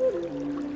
Música